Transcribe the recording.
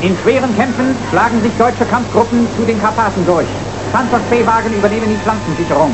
In schweren Kämpfen schlagen sich deutsche Kampfgruppen zu den Karpaten durch. Panzerspähwagen übernehmen die Flankensicherung.